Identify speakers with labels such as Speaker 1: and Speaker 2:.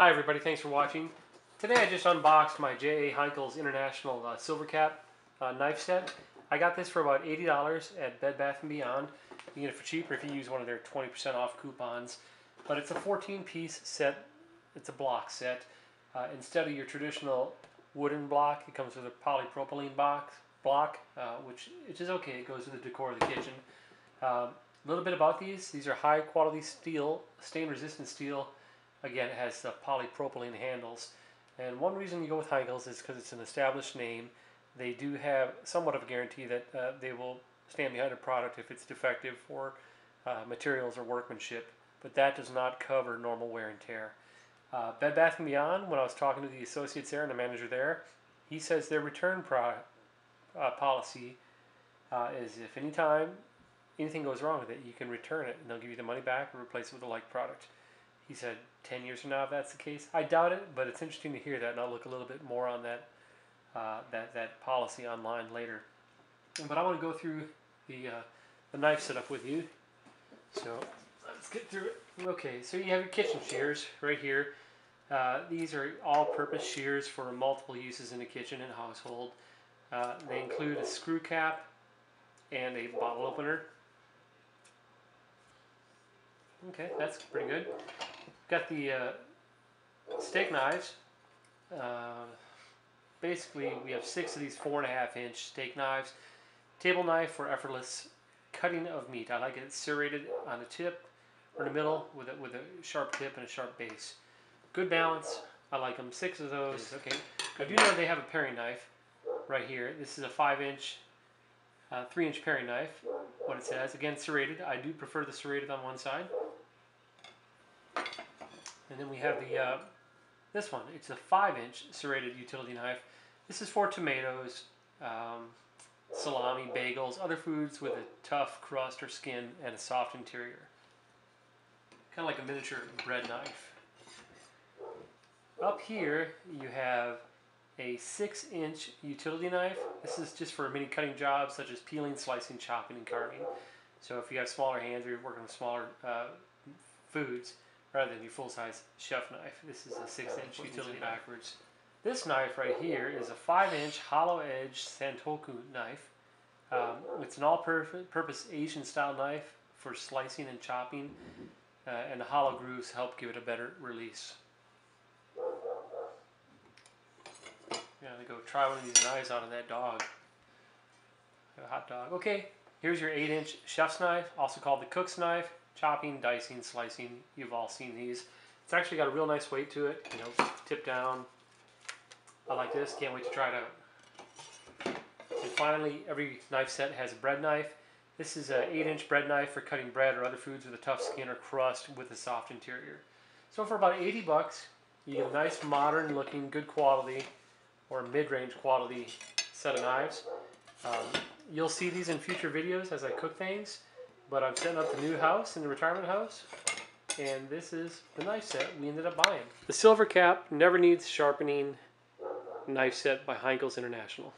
Speaker 1: Hi everybody, thanks for watching. Today I just unboxed my J.A. Henckels International uh, Silvercap uh, knife set. I got this for about $80 at Bed Bath & Beyond. You can get it for cheaper if you use one of their 20% off coupons. But it's a 14 piece set, it's a block set. Uh, instead of your traditional wooden block, it comes with a polypropylene box block, uh, which, which is okay, it goes with the decor of the kitchen. A little bit about these, these are high quality steel, stain resistant steel Again, it has the polypropylene handles. And one reason you go with Henckels is because it's an established name. They do have somewhat of a guarantee that uh, they will stand behind a product if it's defective for uh, materials or workmanship, but that does not cover normal wear and tear. Uh, Bed Bath & Beyond, when I was talking to the associates there and the manager there, he says their return pro- uh, policy uh, is if anytime anything goes wrong with it, you can return it and they'll give you the money back or replace it with a like product. He said 10 years from now, if that's the case. I doubt it, but it's interesting to hear that, and I'll look a little bit more on that, uh, that, that policy online later. But I want to go through the, uh, the knife setup with you. So let's get through it. Okay, so you have your kitchen shears right here. Uh, these are all-purpose shears for multiple uses in the kitchen and household. Uh, they include a screw cap and a bottle opener. Okay, that's pretty good. Got the uh, steak knives. Uh, basically, we have six of these four and a half inch steak knives. Table knife for effortless cutting of meat. I like it serrated on the tip or in the middle with a, with a sharp tip and a sharp base. Good balance. I like them. Six of those. Okay. I do know they have a paring knife right here. This is a five inch, uh, three inch paring knife. What it says. Again, serrated. I do prefer the serrated on one side. And then we have the uh, this one. It's a five inch serrated utility knife. This is for tomatoes, um, salami, bagels, other foods with a tough crust or skin and a soft interior. Kind of like a miniature bread knife. Up here you have a six inch utility knife. This is just for many cutting jobs such as peeling, slicing, chopping, and carving. So if you have smaller hands or you're working with smaller uh, foods, rather than your full-size chef knife. This is a six-inch utility backwards. This knife right here is a five-inch hollow-edge Santoku knife. Um, it's an all-purpose Asian-style knife for slicing and chopping, uh, and the hollow grooves help give it a better release. Yeah, to go try one of these knives out on that dog. A hot dog. Okay, here's your 8-inch chef's knife, also called the cook's knife chopping, dicing, slicing. You've all seen these. It's actually got a real nice weight to it. You know, tip down. I like this. Can't wait to try it out. And finally, every knife set has a bread knife. This is an 8-inch bread knife for cutting bread or other foods with a tough skin or crust with a soft interior. So for about 80 bucks, you get a nice modern looking, good quality or mid-range quality set of knives. Um, you'll see these in future videos as I cook things. But I'm setting up the new house in the retirement house, and this is the knife set we ended up buying. The Silvercap never needs sharpening knife set by Henckels International.